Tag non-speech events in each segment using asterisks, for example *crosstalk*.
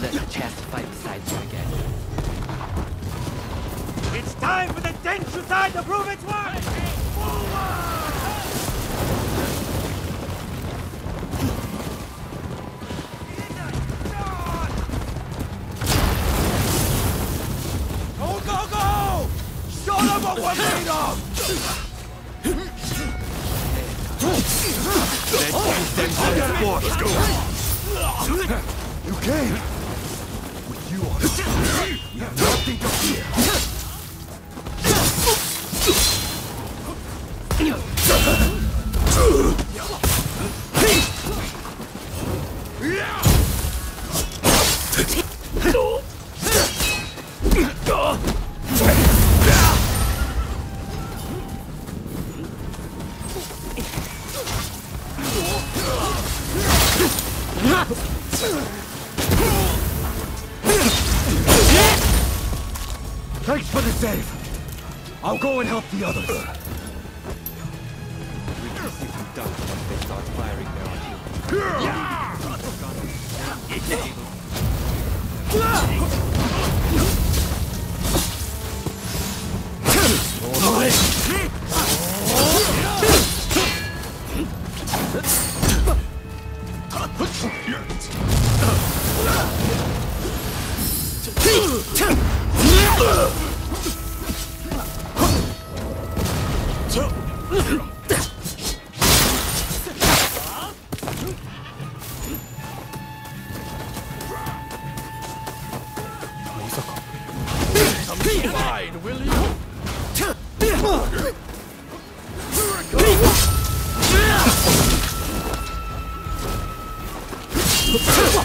rarely a chance to fight beside you again. It's time for the Denshu side to prove its worth! Go, go, go! Show them what we're made of! Let's go. You came. Nothing to fear. Thanks for the save. I'll go and help the others. Uh. だ。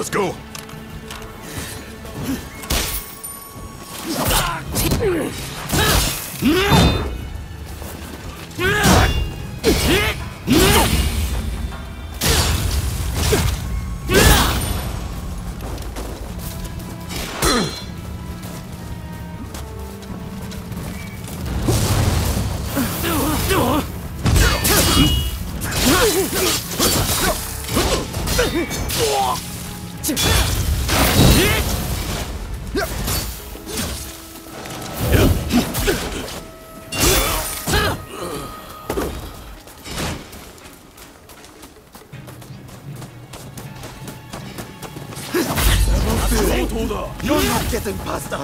Let's go. *laughs* 上等だ。400桁パスだ。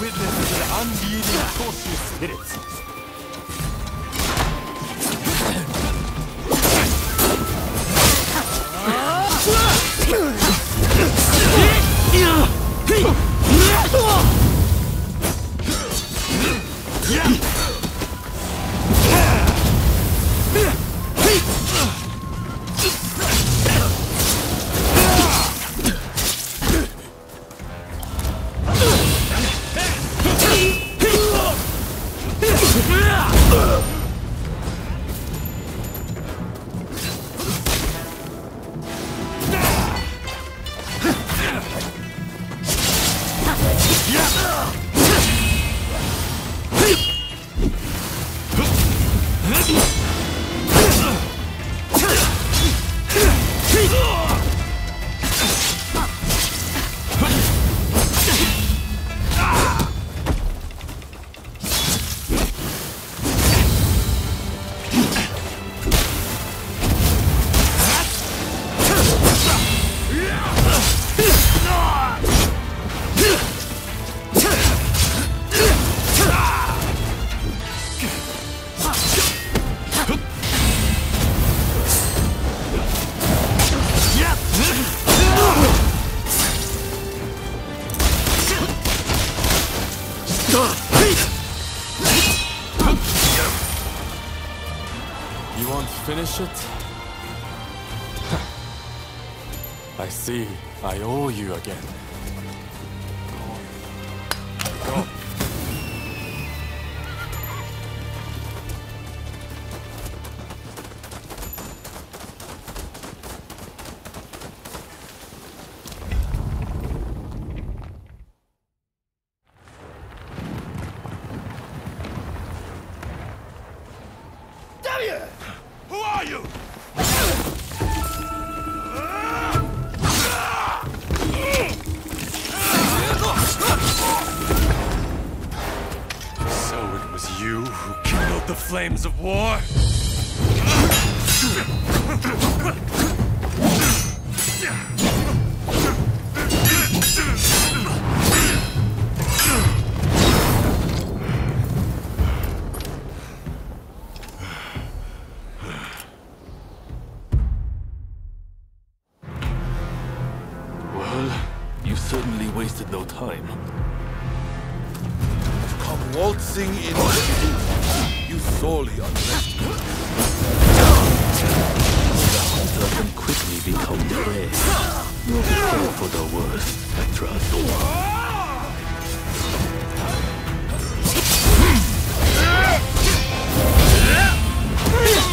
Witness to the unleading cautious spirits. You won't finish it? *laughs* I see. I owe you again. weapons of war? Well, you certainly wasted no time. Come waltzing in sorely unrested. The hunter can quickly become prey. You'll prepare for the worst, I trust. Yeah!